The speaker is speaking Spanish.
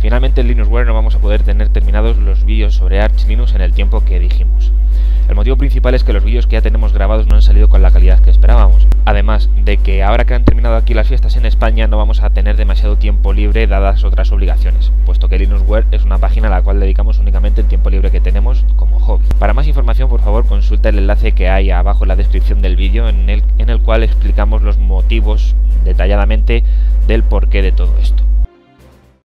Finalmente en Linuxware no vamos a poder tener terminados los vídeos sobre Arch Linux en el tiempo que dijimos. El motivo principal es que los vídeos que ya tenemos grabados no han salido con la calidad que esperábamos. Además de que ahora que han terminado aquí las fiestas en España no vamos a tener demasiado tiempo libre dadas otras obligaciones, puesto que Linuxware es una página a la cual dedicamos únicamente el tiempo libre que tenemos como hobby. Para más información por favor consulta el enlace que hay abajo en la descripción del vídeo en el, en el cual explicamos los motivos detalladamente del porqué de todo esto.